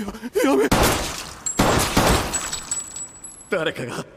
ややめ誰かが